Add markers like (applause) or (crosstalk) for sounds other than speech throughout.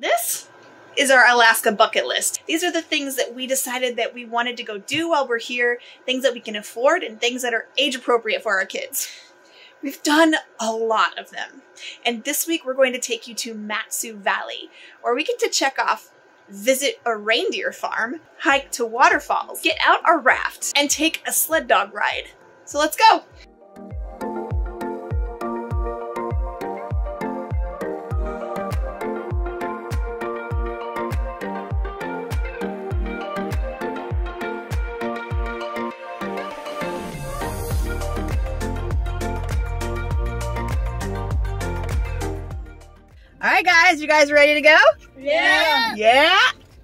This is our Alaska bucket list. These are the things that we decided that we wanted to go do while we're here, things that we can afford and things that are age appropriate for our kids. We've done a lot of them. And this week we're going to take you to Mat-Su Valley, where we get to check off visit a reindeer farm, hike to waterfalls, get out our raft, and take a sled dog ride. So let's go! Right, guys, you guys ready to go? Yeah. Yeah.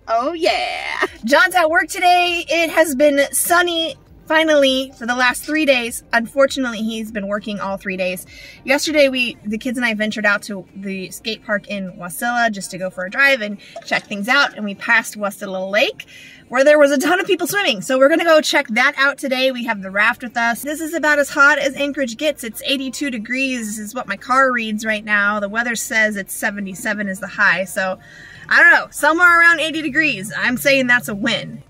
Oh, yeah. John's at work today. It has been sunny finally for the last three days. Unfortunately, he's been working all three days. Yesterday, we, the kids and I ventured out to the skate park in Wasilla just to go for a drive and check things out. And we passed Wasilla Lake where there was a ton of people swimming. So we're gonna go check that out today. We have the raft with us. This is about as hot as Anchorage gets. It's 82 degrees is what my car reads right now. The weather says it's 77 is the high. So I don't know, somewhere around 80 degrees. I'm saying that's a win.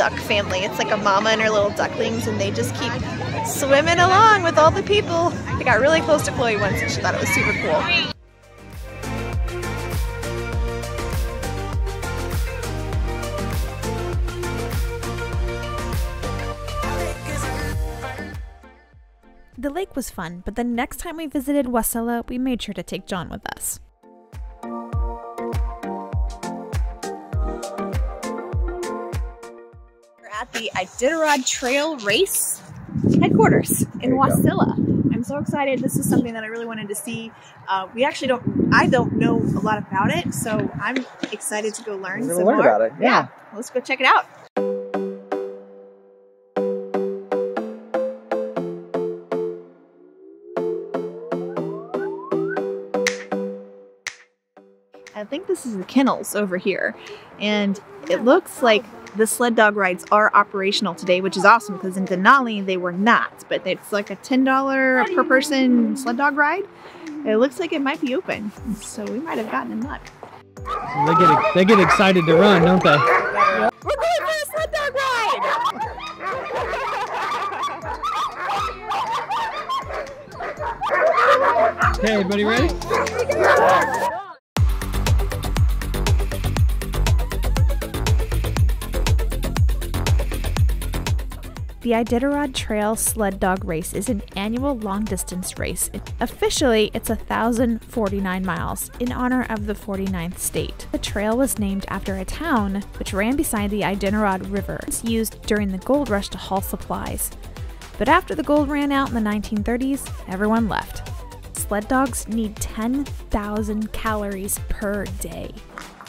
Duck family. It's like a mama and her little ducklings and they just keep swimming along with all the people. I got really close to Chloe once and she thought it was super cool. The lake was fun, but the next time we visited Wasilla, we made sure to take John with us. At the Iditarod Trail Race headquarters in Wasilla. I'm so excited. This is something that I really wanted to see. Uh, we actually don't, I don't know a lot about it, so I'm excited to go learn some learn more. about it, yeah. Let's go check it out. I think this is the kennels over here. And it looks like the sled dog rides are operational today, which is awesome because in Denali they were not. But it's like a $10 per person sled dog ride. It looks like it might be open. So we might have gotten in luck. They get they get excited to run, don't they? We're going for a sled dog ride! Okay, everybody ready? The Iditarod Trail Sled Dog Race is an annual long distance race. Officially, it's 1,049 miles in honor of the 49th state. The trail was named after a town which ran beside the Iditarod River. It's used during the gold rush to haul supplies. But after the gold ran out in the 1930s, everyone left. Sled dogs need 10,000 calories per day.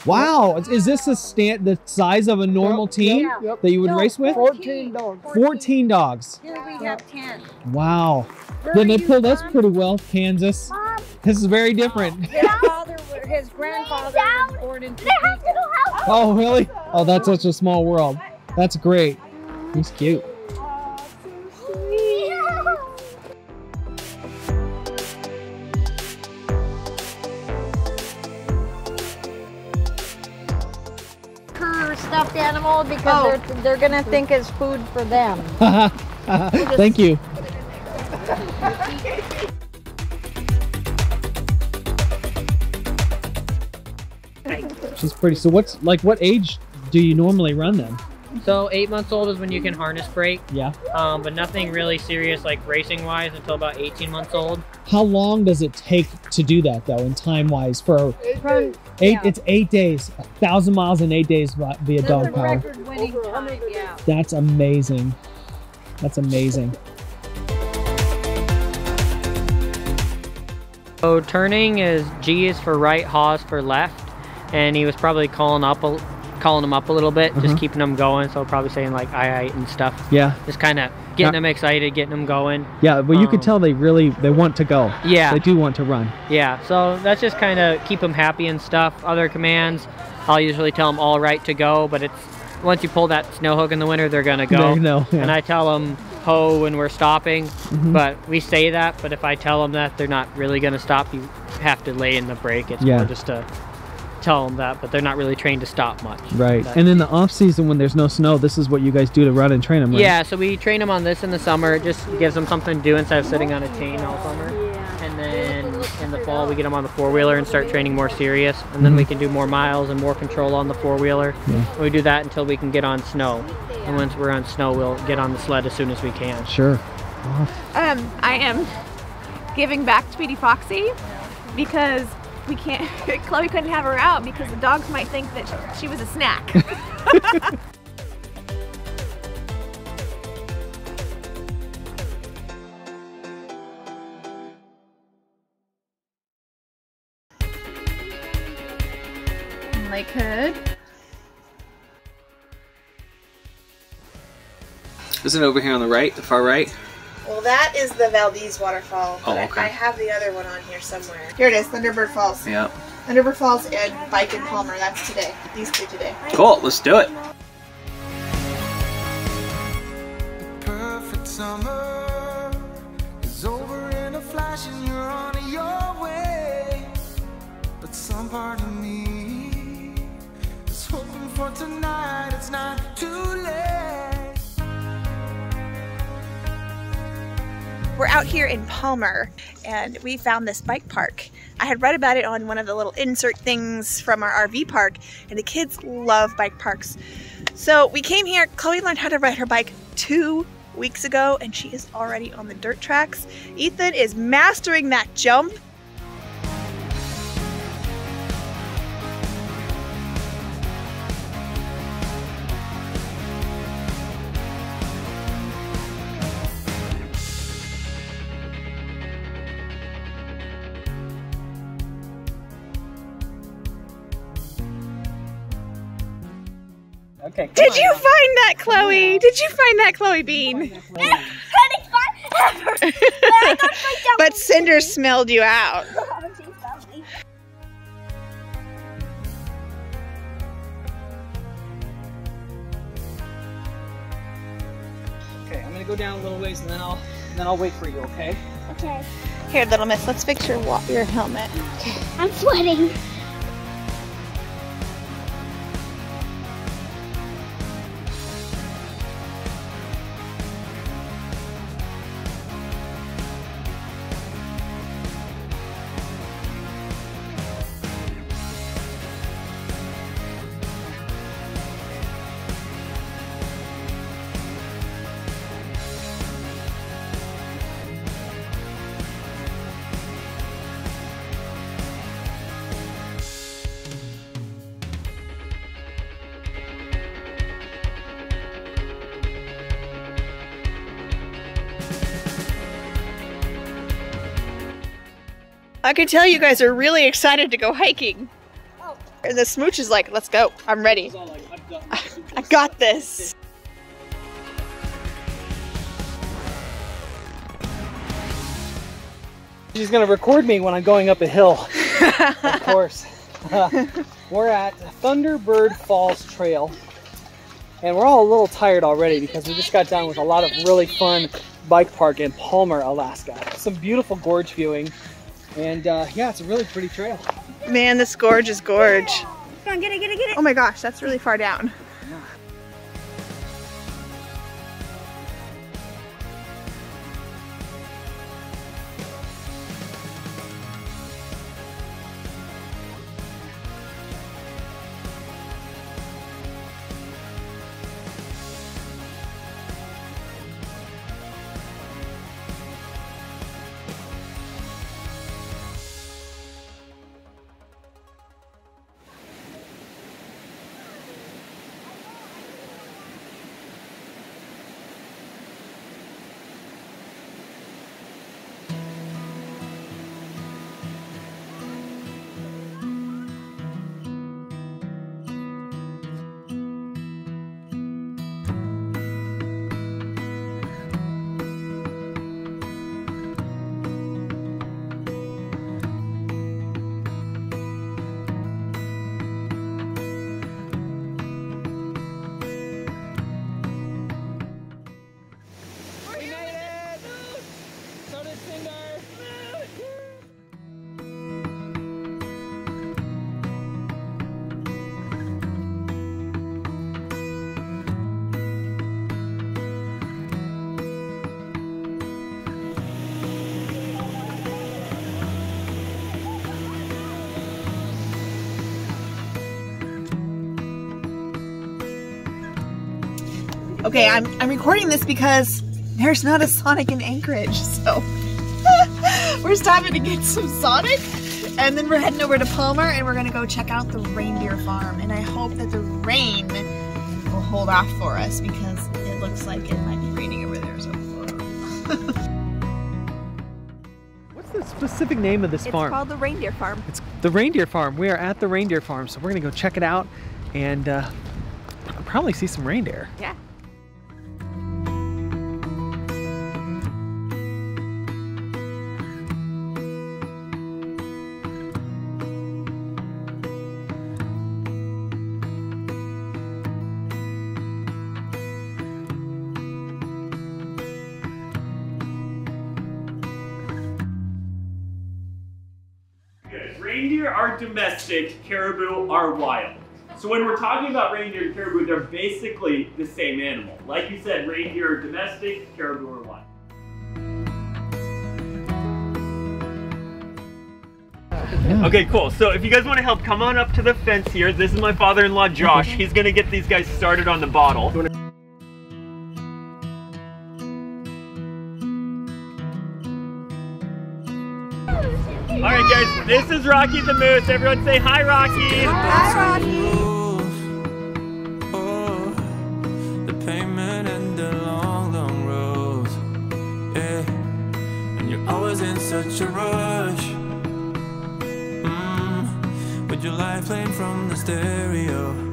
Wow, is- is this a stand the size of a normal team yep. that you would race with? 14 dogs. 14 dogs. Here we have 10. Wow. Where Then they you pulled us pretty well, Kansas. Mom, This is very different. his father, his grandfather was born in Topeka. Oh, really? Oh, that's such a small world. That's great. He's cute. Oh. they're, they're gonna think it's food for them. (laughs) Thank you. She's pretty. So what's like what age do you normally run them? So eight months old is when you can harness break, Yeah. um, but nothing really serious like racing wise until about 18 months old. How long does it take to do that though, in time wise? For From eight, Yeah. it's eight days, a thousand miles in eight days via the dog power. time, yeah. That's amazing. That's amazing. So turning is Gee is for right, Haw is for left, and he was probably calling up a calling them up a little bit, Uh-huh. just keeping them going. So probably saying like I, I and stuff. Yeah, Just kind of getting them excited, getting them going. yeah, but you could Um, tell they really they want to go. Yeah. They do want to run. Yeah, so that's just kind of keep them happy and stuff. Other commands, I'll usually tell them all right to go, but it's once you pull that snow hook in the winter, they're gonna (laughs) go. They know, yeah. And I tell them ho when we're stopping, Mhm. but we say that. But if I tell them that they're not really gonna stop, you have to lay in the brake. It's Yeah. more just to tell them that, but they're not really trained to stop much. Right. That- And in the off season when there's no snow, this is what you guys do to run and train them. Right? Yeah, so we train them on this in the summer. It just gives them something to do instead of sitting on a chain all summer. And then in the fall, we get them on the four wheeler and start training more serious. And then we can do more miles and more control on the four wheeler. Yeah. We do that until we can get on snow. And once we're on snow, we'll get on the sled as soon as we can. Sure. Um, I am giving back Tweety Foxy because we can't. (laughs) Chloe couldn't have her out because the dogs might think that she was a snack. (laughs) Lake Hood. Isn't it over here on the right, the far right? Well, that is the Valdez waterfall. Oh, but I- okay. I have the other one on here somewhere. Here it is, Thunderbird Falls. Yep. Thunderbird Falls and Bike and Palmer. That's today. These two today. Cool, let's do it. perfect summer is over in a flash and you're on your way. But some part of me is hoping for tonight. It's not too late. We're out here in Palmer and we found this bike park. I had read about it on one of the little insert things from our RV park and the kids love bike parks. So we came here, Chloe learned how to ride her bike two weeks ago and she is already on the dirt tracks. Ethan is mastering that jump. Did you find that, Chloe? Did you find that, Chloe Bean? (laughs) (laughs) but Cinder smelled you out. (laughs) Okay, I'm gonna go down a little ways and then I'll then I'll wait for you, okay? Okay. Here, little miss, let's fix your, your helmet. I'm sweating. I can tell you guys are really excited to go hiking. And the smooch is like, let's go. I'm ready. (laughs) I got this. She's gonna record me when I'm going up a hill. (laughs) of course. (laughs) we're at Thunderbird Falls Trail. And we're all a little tired already because we just got done with a lot of really fun bike park in Palmer, Alaska. Some beautiful gorge viewing. And uh, yeah, it's a really pretty trail. Man, this gorge is gorge. Come on, get it, get it, get it. Oh my gosh, that's really far down. Okay, I'm, I'm recording this because there's not a Sonic in Anchorage, so (laughs) we're stopping to get some Sonic and then we're heading over to Palmer and we're gonna go check out the reindeer farm and I hope that the rain will hold off for us because it looks like it might be raining over there, so. (laughs) What's the specific name of this It's farm? It's called the reindeer farm. It's the reindeer farm. We are at the reindeer farm, so we're gonna go check it out and uh, probably see some reindeer. Yeah. Domestic, caribou are wild. So when we're talking about reindeer and caribou, they're basically the same animal. Like you said, reindeer are domestic, caribou are wild. Okay, cool. So if you guys want to help, come on up to the fence here. This is my father-in-law, Josh. Mm-hmm. He's gonna get these guys started on the bottle. This is Rocky the Moose. Everyone say hi, Rocky. Oh, the pavement and the long, long road. Yeah, and you're always in such a rush. Mm, with your life playing from the stereo.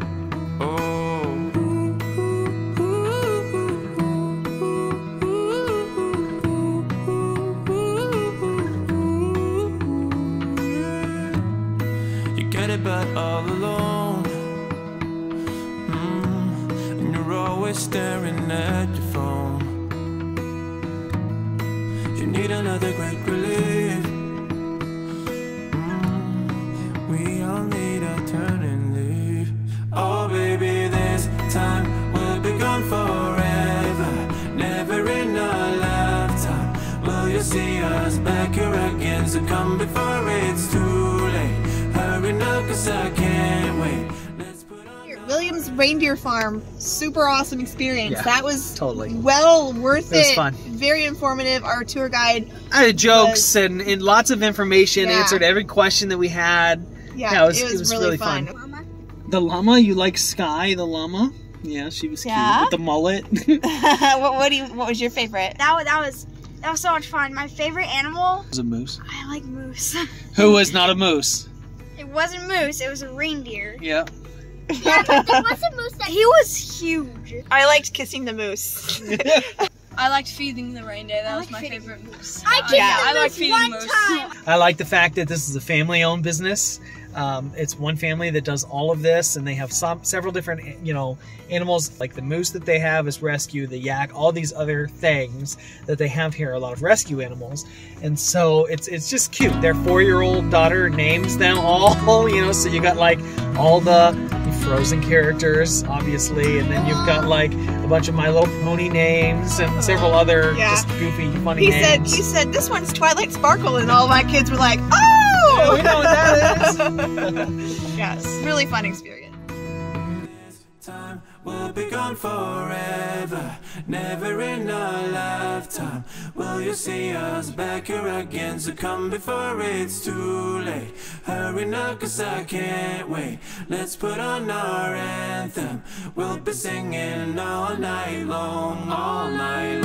But all alone. Mm, and you're always staring at your phone. You need another great relief. Mm, we all need a turning leaf. Oh, baby, this time will be gone forever. Never in our lifetime will you see us back here again. So come before. Hurry I can't wait. Let's put on. Williams Reindeer Farm, super awesome experience. Yeah, that was totally. well worth It was it. fun. Very informative. Our tour guide, I had jokes and, and lots of information, Yeah. answered every question that we had. yeah, Yeah, it was- it was, it was really, really fun. fun. The llama, you like Sky, the llama? Yeah, she was Yeah? cute with the mullet. (laughs) (laughs) (laughs) what, what do you? What was your favorite? That was that was that was so much fun. My favorite animal, was a moose. I like moose. Who was not a moose? It wasn't moose. It was a reindeer. Yeah. Yeah, but there was a moose. That (laughs) he was huge. I liked kissing the moose. (laughs) I liked feeding the reindeer. That I was my feeding- favorite moose. I kissed Yeah, the I like moose feeding one moose. time. I like the fact that this is a family-owned business. Um, it's one family that does all of this, and they have some several different, you know, animals. Like the moose that they have is rescue, the yak, all these other things that they have here. A lot of rescue animals, and so it's it's just cute. Their four-year-old daughter names them all, (laughs) you know. So you got like all the Frozen characters, obviously, and then you've got like a bunch of My Little Pony names and several other Yeah. just goofy, funny He said, he said, this one's Twilight Sparkle, and all my kids were like, oh! Yeah, we know what that is. (laughs) yes, really fun experience. time will be gone forever. Never in our lifetime will you see us back here again. So come before it's too late. Hurry now, cause I can't wait. Let's put on our anthem. We'll be singing all night long, all night